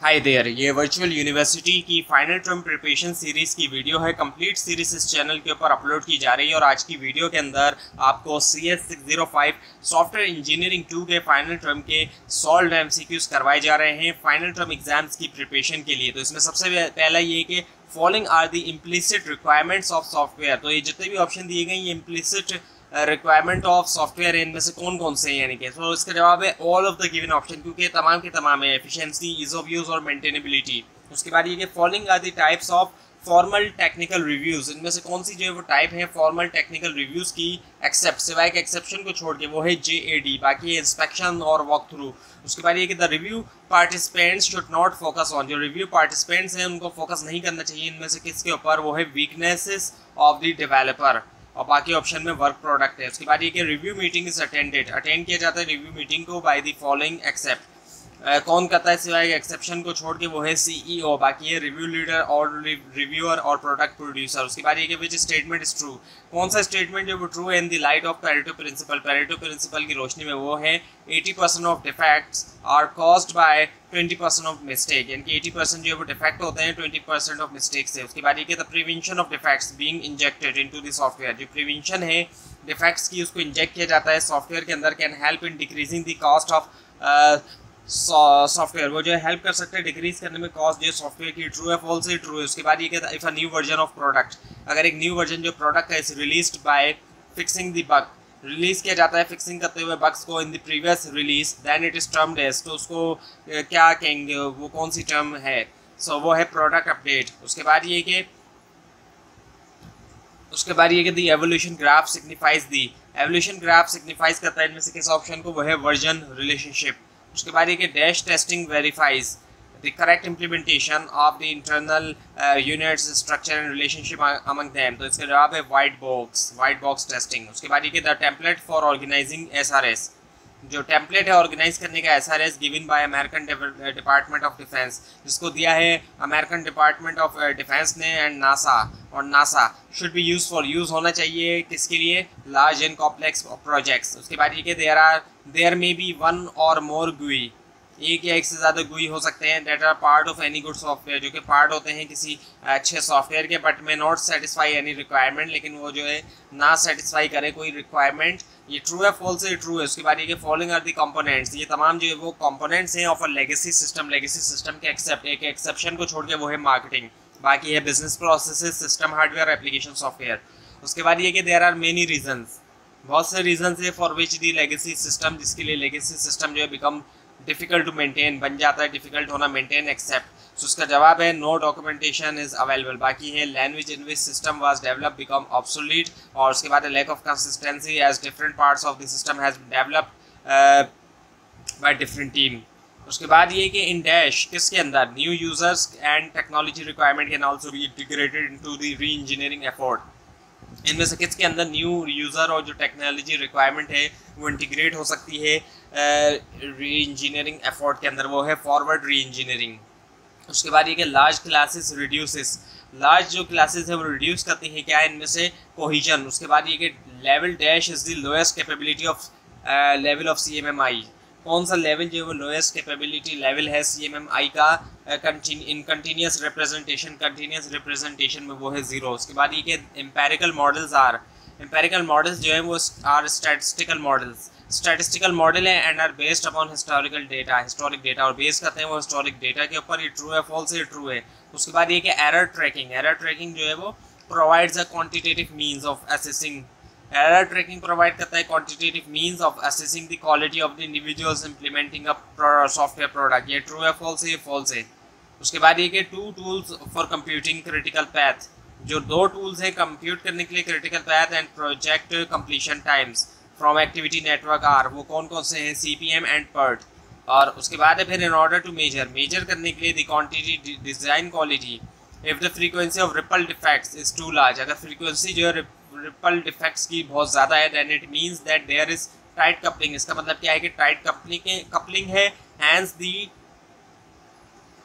हाय there ये virtual university की final term preparation series की वीडियो है। कंप्लीट सीरीज़ इस चैनल के ऊपर अपलोड की जा रही है और आज की वीडियो के अंदर आपको C S six zero five software engineering two के फाइनल टर्म के सॉल्व एम सी करवाए जा रहे हैं फाइनल टर्म एग्ज़ाम्स की प्रिपरेशन के लिए। तो इसमें सबसे पहला ये कि following are the implicit requirements of software तो ये जितने भी ऑप्शन दिए गए ये इम्प्लिसिट रिक्वायरमेंट ऑफ़ सॉफ्टवेयर है इनमें से कौन कौन से हैं, यानी कि। तो इसका जवाब है all of the given option क्योंकि तमाम के तमाम है एफिशिएंसी इज़ ऑफ़ यूज़ और मेंटेनेबिलिटी उसके बाद ये कि following are the types of formal technical reviews इनमें से कौन सी जो है वो टाइप है फॉर्मल टेक्निकल रिव्यूज़ की एक्सेप्ट सिवाय के एक्सेप्शन को छोड़ के वो है जे ए डी बाकी इंस्पेक्शन और वॉक थ्रू उसके बाद ये कि the review participants should not focus on जो रिव्यू पार्टिसिपेंट्स हैं, उनको फोकस नहीं करना चाहिए। इनमें से किसके ऊपर? वो है वीकनेसेस ऑफ़ द डेवलपर और बाकी ऑप्शन में वर्क प्रोडक्ट है। उसके बाद ये कि review meeting is attended attend किया जाता है रिव्यू मीटिंग को बाय द फॉलोइंग एक्सेप्ट कौन करता है सिवाय एक्सेप्शन को छोड़ के वो है सीईओ e बाकी है रिव्यू लीडर और रिव्यूअर और प्रोडक्ट प्रोड्यूसर उसके बाद ये कि विच स्टेटमेंट इज़ ट्रू कौन सा स्टेटमेंट जो वो ट्रू है? In the light of Pareto principle Pareto principle की रोशनी में वो है 80 percent of defects are caused by 20 percent of mistake यानी कि 80 परसेंट जो है वो डिफेक्ट होते हैं 20 परसेंट ऑफ़ मिस्टेक से। उसके बाद ये कि the prevention of defects being injected into the software जो प्रिवेंशन है डिफेक्ट्स की उसको इंजेक्ट किया जाता है सॉफ्टवेयर के अंदर can help in decreasing the cost of software वो जो है हेल्प कर सकते हैं डिक्रीज करने में कॉस्ट जो सॉफ्टवेयर की ट्रू है फॉल्स है ट्रू है। उसके बाद ये कहता है if a new version of product अगर एक न्यू वर्जन जो प्रोडक्ट है is release by fixing the bug release किया जाता है फिक्सिंग करते हुए बग्स को in the previous release then it is term as तो उसको क्या कहेंगे वो कौन सी टर्म है? सो so, वो है प्रोडक्ट अपडेट उसके बाद ये कि उसके बाद ये कि the evolution graph signifies the evolution graph signifies करता है इनमें से किस ऑप्शन को? वो है वर्जन रिलेशनशिप उसके बाद देखिए dash testing verifies the correct implementation of the internal units structure and relationship among them तो इसका जवाब है white box white box testing उसके बाद ये the template for organizing S R S जो टेम्पलेट है ऑर्गेनाइज करने का S R S given by American Department of Defense जिसको दिया है अमेरिकन डिपार्टमेंट ऑफ़ डिफेंस ने एंड नासा और NASA should be use for use होना चाहिए किसके लिए? लार्ज एंड कॉम्प्लेक्स प्रोजेक्ट्स उसके बाद ये there are there may be one or more GUI एक या एक से ज़्यादा गुई हो सकते हैं that are part of any good software जो कि पार्ट होते हैं किसी अच्छे सॉफ्टवेयर के but may not satisfy any requirement लेकिन वो जो है ना सेटिस्फाई करे कोई रिक्वायरमेंट ये ट्रू है फॉल्स है ट्रू है। उसके बाद ये फॉलोइंग आर दी कंपोनेंट्स ये तमाम जो है वो कंपोनेंट्स हैं of a legacy system legacy system के एक्सेप्ट एक एक्सेप्शन को छोड़ के वो है मार्केटिंग बाकी है business process system hardware application software उसके बाद ये कि देर आर मेनी रीजन्स बहुत से रीजन है for which the legacy system जिसके लिए लेगेसी सिस्टम जो है बिकम डिफ़िकल्ट टू मेंटेन बन जाता है डिफ़िकल्ट होना मेंटेन एक्सेप्ट सो उसका जवाब है नो डॉक्यूमेंटेशन इज़ अवेलेबल बाकी है language in which system was develop become obsolete और उसके बाद lack of consistency as different parts of the system has develop by different team उसके बाद ये कि इन डैश किसके अंदर? New users and technology requirement can also be integrated into the reengineering effort इनमें से किसके अंदर? न्यू यूज़र और जो टेक्नोलॉजी रिक्वायरमेंट है, वो इंटीग्रेट हो सकती है। री इंजीनियरिंग एफर्ट के अंदर वो है फॉरवर्ड री इंजीनियरिंग उसके बाद ये कि लार्ज क्लासेस रिड्यूसेस लार्ज जो क्लासेस है, वो रिड्यूस करती हैं क्या? इनमें से कोहिजन उसके बाद ये कि level dash is the lowest capability of level of C M M I कौन सा लेवल जो है, वो लोएस्ट कैपेबिलिटी लेवल है सी एम एम आई का? In continuous representation continuous representation में वो है ज़ीरो उसके बाद ये कि empirical models are empirical models जो है, वो are statistical models statistical model है and are based upon historical data historic data और बेस करते हैं वो हिस्टोरिक डेटा के ऊपर ये ट्रू है फॉल्स है ट्रू है। उसके बाद ये कि एरर ट्रैकिंग एरर ट्रैकिंग जो है वो provides a quantitative means of assessing error tracking provide करता है quantitative means of assessing the quality of the individuals implementing a software product ये ट्रू है फॉल्स है फॉल्स है। उसके बाद ये कि two tools for computing critical path जो दो टूल्स हैं कंप्यूट करने के लिए critical path and project completion times from activity network are वो कौन कौन से हैं? C P M and PERT और उसके बाद है फिर in order to measure measure करने के लिए the quantity design quality if the frequency of ripple defects is too large अगर फ्रीक्वेंसी जो है रिपल डिफेक्ट्स की बहुत ज़्यादा है then it means that there is tight coupling इसका मतलब क्या है कि टाइट कपलिंग कपलिंग है हैंस दी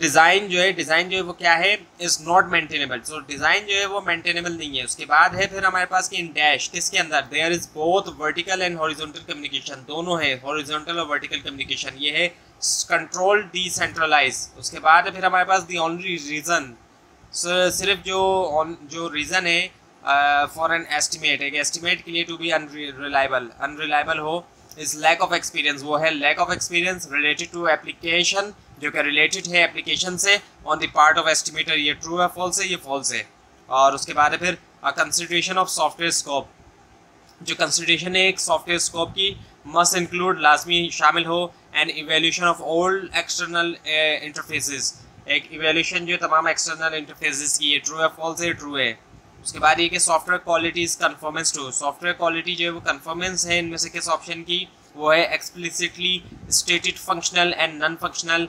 डिज़ाइन जो है, डिज़ाइन जो है वो क्या है is not maintainable so design जो है वो मेंटेनेबल नहीं है। उसके बाद है फिर हमारे पास कि इन डैश किसके अंदर? There is both vertical and horizontal communication दोनों है हॉरिजॉन्टल और वर्टिकल कम्युनिकेशन ये है कंट्रोल डिसेंट्रलाइज उसके बाद फिर हमारे पास दी ओनली रीज़न सिर्फ़ जो जो रीज़न है फॉर एन एस्टिमेट एक एस्टिमेट के लिए टू बी अनरिलायबल अनरिलायबल हो इज़ लैक ऑफ़ एक्सपीरियंस वो है lack of experience related to application जो कि रिलेटेड है एप्लीकेशन से on the part of estimator ये ट्रू है फॉल्स है, ये फॉल्स है। और उसके बाद फिर कंसिड्रेशन ऑफ़ सॉफ्टवेयर स्कोप जो कंसिड्रेशन है एक सॉफ्टवेयर स्कोप की मस्ट इंक्लूड लाजमी शामिल हो and evaluation of old external interfaces एक इवेल्यूशन जो तमाम एक्सटर्नल इंटरफेसेस की है ट्रू है फॉल्स है ट्रू है। उसके बाद ये कि software quality is conformance to software quality जो है वो कन्फर्मेंस है इनमें से किस ऑप्शन की? वो है explicitly stated functional and non functional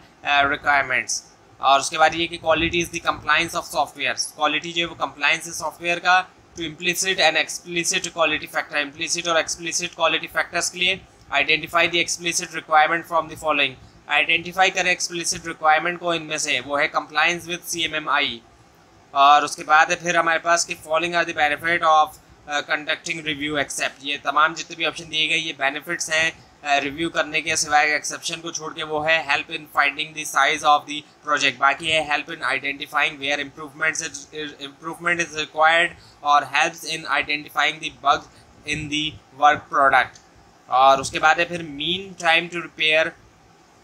requirements और उसके बाद ये कि quality is the compliance of software quality जो है वो कंप्लाइंस है सॉफ्टवेयर का to implicit and explicit quality factor implicit और एक्सप्लिसिट क्वालिटी फैक्टर्स के लिए identify the explicit requirement from the following identify करें एक्सप्लिसिट रिक्वायरमेंट को इनमें से। वो है compliance with C M M I और उसके बाद है फिर हमारे पास कि following are the benefit of conducting review except ये तमाम जितने भी ऑप्शन दिए गए, ये बेनिफिट्स हैं रिव्यू करने के सिवाय एक्सेप्शन को छोड़ के वो है help in finding the size of the project बाकी है help in identifying where improvements improvement is required और helps in identifying the bug in the work product और उसके बाद है फिर mean time to repair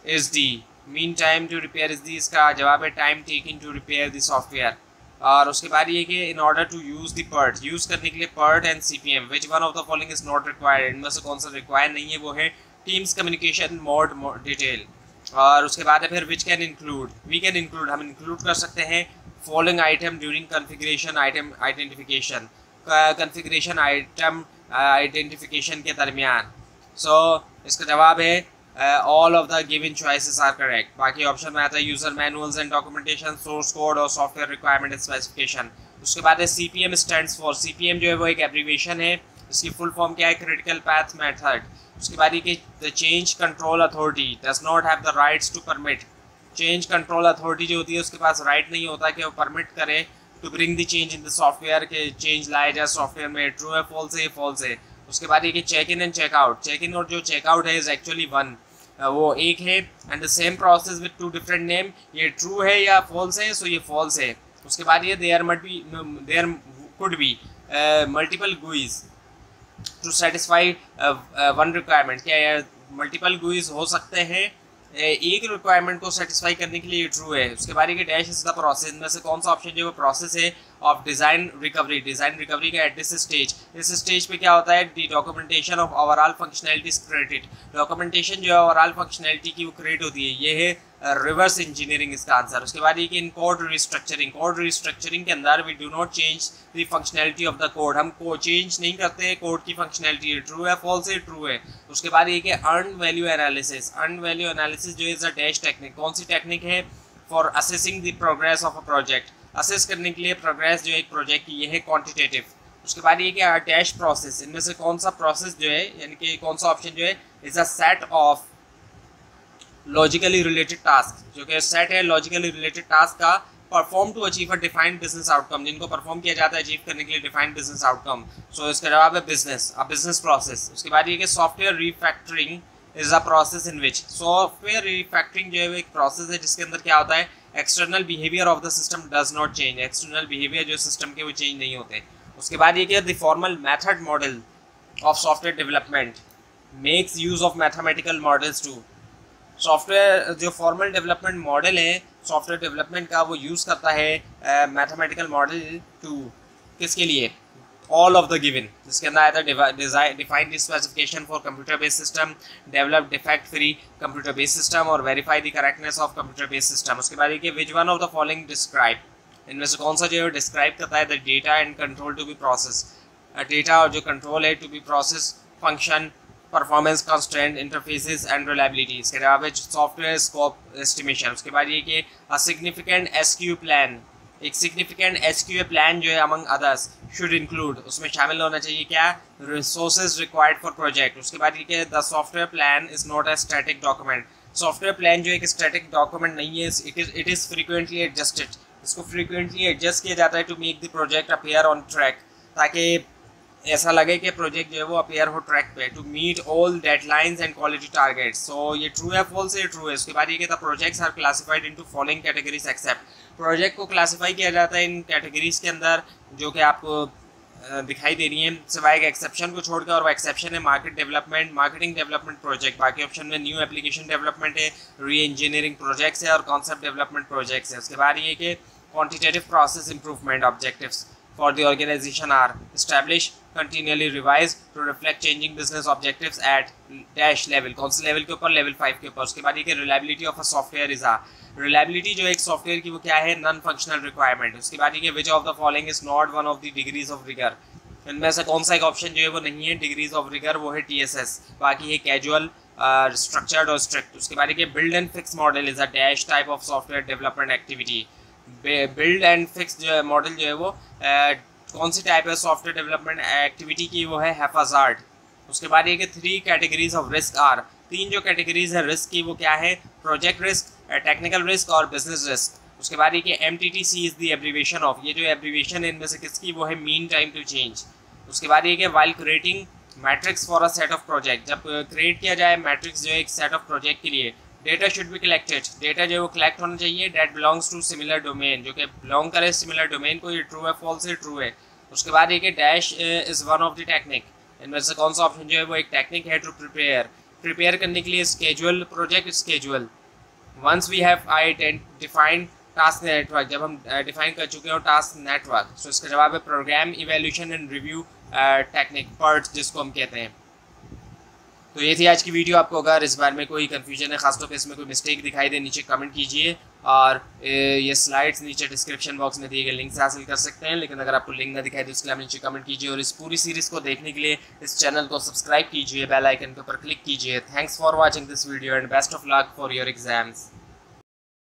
is the mean time to repair is the इसका जवाब है time taking to repair the software और उसके बाद ये कि in order to use the PERT use करने के लिए PERT and C P M which one of the following is not required इनमें से कौन सा रिक्वायर नहीं है वो है टीम्स कम्युनिकेशन मोड डिटेल और उसके बाद है फिर which can include we can include हम इंक्लूड कर सकते हैं following item during configuration item identification configuration item identification के दरमियान. सो so, इसका जवाब है all of the given choices are correct बाकी ऑप्शन में आता है user manuals and documentation source code और सॉफ्टवेयर रिक्वायरमेंट एंड स्पेसिफिकेशन उसके बाद है C P M stand for C P M जो है वो एक एब्रीवेशन है। इसकी फुल फॉर्म क्या है? क्रिटिकल पैथ मेथड उसके बाद ये कि the change control authority does not have the rights to permit change control authority जो होती है, उसके पास राइट नहीं होता कि वो परमिट करे to bring the change in the software के चेंज लाए जाए सॉफ्टवेयर में। ट्रू है फॉल्स है फॉल्स है। उसके बाद ये कि check in and checkout check in और जो चेकआउट है इज़ एक्चुअली वन वो एक है and the same process with two different name ये ट्रू है या फॉल्स है सो ये फॉल्स है. उसके बाद ये there must be there could be multiple GUIs to satisfy one requirement क्या मल्टीपल गुइज हो सकते हैं? एक रिक्वायरमेंट को सेटिस्फाई करने के लिए ये ट्रू है. उसके बारे के डैश इज़ द प्रोसेस में से कौन सा ऑप्शन जो प्रोसेस है. Of design recovery design recovery का एट दिस स्टेज इस स्टेज पे क्या होता है? The documentation of overall functionality credit documentation जो है ओवरऑल फंक्शनैलिटी की वो क्रिएट होती है। ये है रिवर्स इंजीनियरिंग इसका आंसर उसके बाद ये कि in code restructuring code restructuring के अंदर we do not change the functionality of the code हम को चेंज नहीं करते कोड की फंक्शनैलिटी ट्रू है फॉल्स है ट्रू है. उसके बाद ये कि earn value analysis earn value analysis जो इज़ अ डैश टेक्निक कौन सी टेक्निक है? For assessing the progress of a project assess करने के लिए प्रोग्रेस जो एक प्रोजेक्ट की, ये है क्वान्टिटेटिव उसके बाद ये कि डैश प्रोसेस इनमें से कौन सा प्रोसेस जो है, यानी कि कौन सा ऑप्शन जो है is a set of logically related task जो कि सेट है लॉजिकली रिलेटेड टास्क का perform to achieve a defined business outcome जिनको परफॉर्म किया जाता है अचीव करने के लिए डिफाइंड बिज़नेस आउटकम सो इसका जवाब है बिज़नेस अ बिज़नेस प्रोसेस उसके बाद ये कि software refactoring is a process in which software refactoring जो है वो एक प्रोसेस है, जिसके अंदर क्या होता है external behaviour of the system does not change external behaviour जो सिस्टम के वो चेंज नहीं होते। उसके बाद ये क्या the formal method model of software development makes use of mathematical models to software जो फॉर्मल डेवलपमेंट मॉडल है सॉफ्टवेयर डेवलपमेंट का वो यूज़ करता है मैथमेटिकल मॉडल टू किसके लिए? ऑल ऑफ़ द गिवन जिसके अंदर आया था define the specification for computer based system develop defect free computer based system और verify the correctness of computer based system उसके बाद ये which one of the following describe इनमें से कौन सा जो है डिस्क्राइब करता है? The data and control to be process data और जो कंट्रोल है to be process function performance constant interfaces and reliability इसके अलावा सॉफ्टवेयर स्कोप एस्टिमेशन उसके बाद ये कि अ सिग्निफिकेंट एसक्यू प्लान एक सिग्निफिकेंट एसक्यू प्लान जो है अमंग अदर्स शुड इंक्लूड उसमें शामिल होना चाहिए क्या? रिसोर्सेज रिक्वायर्ड फॉर प्रोजेक्ट उसके बाद ये the software plan is not a static document software plan जो एक स्टैटिक डॉक्यूमेंट नहीं है it is it is frequently adjusted इसको फ्रीक्वेंटली एडजस्ट किया जाता है to make the project appear on track ताकि ऐसा लगे कि प्रोजेक्ट जो है वो अपेयर हो ट्रैक पे to meet all deadlines and quality targets so ये ट्रू है फॉल्स ये ट्रू है. उसके बाद ये कहता projects are classified into following categories except project को क्लासिफाई किया जाता है इन कैटेगरीज के अंदर, जो कि आपको दिखाई दे रही हैं। सिवाय एक एक्सेप्शन को छोड़कर और वो एक्सेप्शन है market development marketing development project बाकी ऑप्शन में न्यू एप्लीकेशन डेवलपमेंट है री इंजीनियरिंग प्रोजेक्ट्स है और कॉन्सेप्ट डेवलपमेंट प्रोजेक्ट्स है। उसके बाद ये कि quantitative process improvement objectives for the organization are established continually revised to reflect changing business objectives at dash level. कौन से लेवल के ऊपर? लेवल फाइव के ऊपर। उसके बाद ये reliability of a software is ah reliability जो एक सॉफ्टवेयर की वो क्या है? नॉन फंक्शनल रिक्वायरमेंट उसके बाद ये which of the following is not one of the degrees of rigor इनमें से कौन सा एक ऑप्शन जो है वो नहीं है? डिग्रीज ऑफ़ रिगर वो है टी एस एस बाकी है कैजुअल स्ट्रक्चर्ड और स्ट्रिक्ट उसके बाद ये build and fix model is a dash type of software development activity build and fix जो है मॉडल जो है वो कौन सी टाइप है सॉफ्टवेयर डेवलपमेंट एक्टिविटी की वो है हेफाजार्ड उसके बाद ये कि three categories of risk are तीन जो कैटेगरीज है रिस्क की, वो क्या है? प्रोजेक्ट रिस्क टेक्निकल रिस्क और बिज़नेस रिस्क उसके बाद ये कि M T T C is the abbreviation of ये जो एब्रीवेशन है, इनमें से किसकी वो है मीन टाइम टू चेंज उसके बाद ये कि while creating matrix for a set of project जब क्रिएट किया जाए मैट्रिक्स जो है एक सेट ऑफ़ प्रोजेक्ट के लिए data should be collected data जो है वो कलेक्ट होना चाहिए। That belongs to similar domain जो कि बिलोंग करे सिमिलर डोमेन को ये ट्रू है फॉल्स है ट्रू है। उसके बाद ये कि dash is one of the technique इनमें से कौन सा ऑप्शन जो है वो एक टेक्निक है टू प्रिपेयर प्रिपेयर करने के लिए schedule project schedule once we have I defined task network जब हम डिफाइन uh, कर चुके हो टास्क नेटवर्क तो इसका जवाब है program evaluation and review technique PERT जिसको हम कहते हैं। तो ये थी आज की वीडियो, आपको अगर इस बारे में कोई कन्फ्यूज़न है, खासतौर पर इसमें कोई मिस्टेक दिखाई दे, नीचे कमेंट कीजिए और ये स्लाइड्स नीचे डिस्क्रिप्शन बॉक्स में दिए गए लिंक से हासिल कर सकते हैं, लेकिन अगर आपको लिंक ना दिखाई दे, उसके लिए नीचे कमेंट कीजिए और इस पूरी सीरीज़ को देखने के लिए इस चैनल को सब्सक्राइब कीजिए बेल आइकन के ऊपर क्लिक कीजिए। Thanks for watching this video and best of luck for your exams